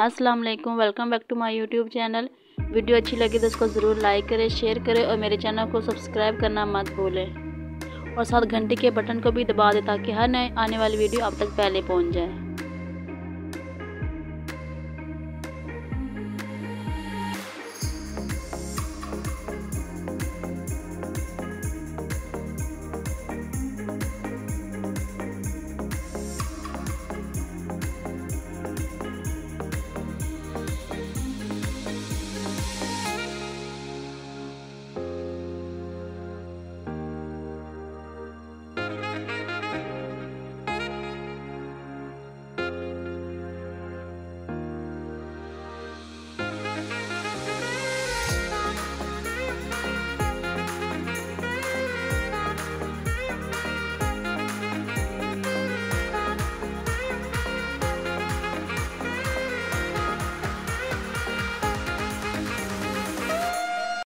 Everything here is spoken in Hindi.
अस्सलाम वालेकुम welcome back to my YouTube channel video अच्छी लगी तो उसको ज़रूर लाइक करें शेयर करें और मेरे चैनल को सब्सक्राइब करना मत भूलें। और साथ घंटे के बटन को भी दबा दें ताकि हर नए आने वाली वीडियो आप तक पहले पहुँच जाए।